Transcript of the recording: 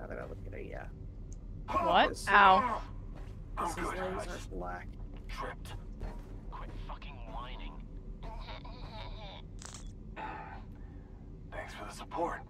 now that I look at it, yeah. What? This- Ow. This is laser black. tripped. Quit fucking whining. Thanks for the support.